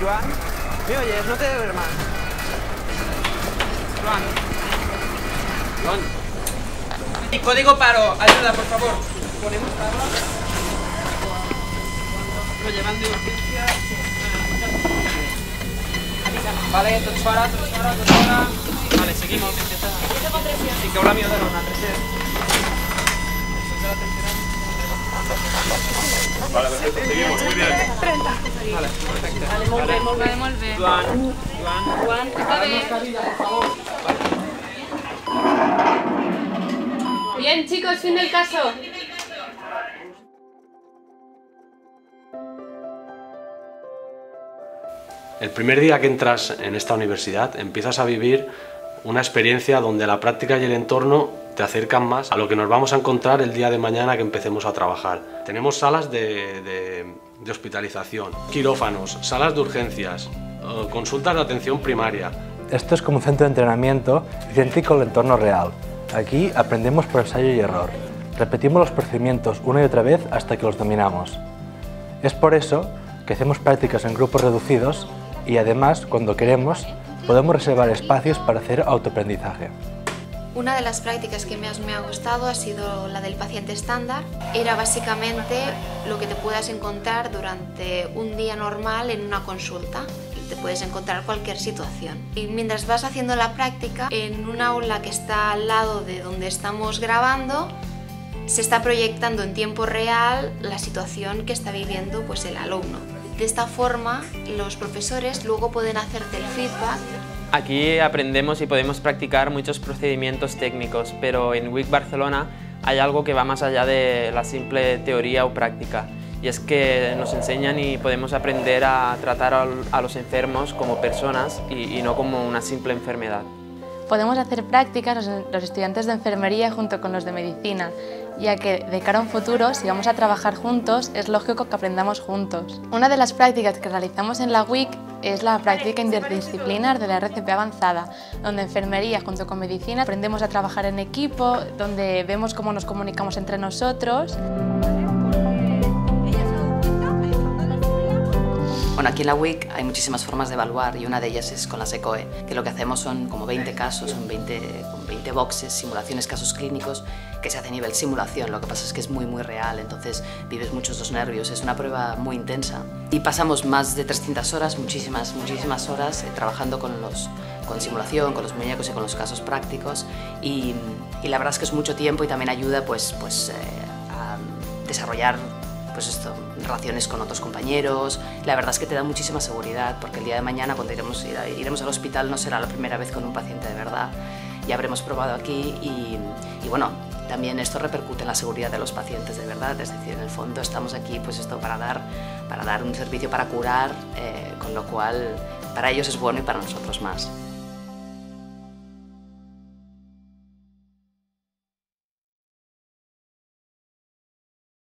Joan, ¿me oyes? No te debo ver más. Joan. Joan. Y código paro, ayuda, por favor. Ponemos tabla. Lo llevan de urgencia. Vale, tots fora, tots fora, tots fora. Vale, seguimos. Sí, que haurà millor de l'una, tercer. Vale, perfecto, seguimos, muy bien. Vale, perfecte. Bien, chicos, fin del caso. El primer día que entras en esta universidad empiezas a vivir una experiencia donde la práctica y el entorno te acercan más a lo que nos vamos a encontrar el día de mañana que empecemos a trabajar. Tenemos salas de, de- de hospitalización, quirófanos, salas de urgencias, eh, consultas de atención primaria. Esto es como un centro de entrenamiento idéntico al entorno real. Aquí aprendemos por ensayo y error. Repetimos los procedimientos una y otra vez hasta que los dominamos. Es por eso que hacemos prácticas en grupos reducidos y además, cuando queremos, podemos reservar espacios para hacer autoaprendizaje. Una de las prácticas que me ha gustado ha sido la del paciente estándar. Era básicamente lo que te puedas encontrar durante un día normal en una consulta. Te puedes encontrar cualquier situación. Y mientras vas haciendo la práctica, en un aula que está al lado de donde estamos grabando, se está proyectando en tiempo real la situación que está viviendo pues, el alumno. De esta forma, los profesores luego pueden hacerte el feedback Aquí aprendemos y podemos practicar muchos procedimientos técnicos, pero en WIC Barcelona hay algo que va más allá de la simple teoría o práctica, y es que nos enseñan y podemos aprender a tratar a los enfermos como personas y, no como una simple enfermedad. Podemos hacer prácticas los estudiantes de enfermería junto con los de medicina, ya que de cara a un futuro, si vamos a trabajar juntos, es lógico que aprendamos juntos. Una de las prácticas que realizamos en la WIC es la práctica interdisciplinar de la RCP avanzada, donde enfermería junto con medicina aprendemos a trabajar en equipo, donde vemos cómo nos comunicamos entre nosotros. Bueno, aquí en la WIC hay muchísimas formas de evaluar y una de ellas es con la SECOE, que lo que hacemos son como 20 casos, son 20, con 20 boxes, simulaciones, casos clínicos que se hace a nivel simulación. Lo que pasa es que es muy, muy real, entonces vives muchos los nervios, es una prueba muy intensa. Y pasamos más de 300 horas, muchísimas, muchísimas horas eh, trabajando con los con simulación, con los muñecos y con los casos prácticos y, y la verdad es que es mucho tiempo y también ayuda pues, pues, eh, a desarrollar pues esto, relaciones con otros compañeros. La verdad es que te da muchísima seguridad porque el día de mañana cuando iremos, iremos al hospital no será la primera vez con un paciente de verdad. Ya habremos probado aquí y, y bueno, también esto repercute en la seguridad de los pacientes de verdad. Es decir, en el fondo estamos aquí pues esto para dar, para dar un servicio para curar, eh, con lo cual para ellos es bueno y para nosotros más.